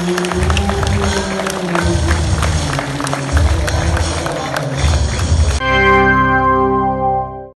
you.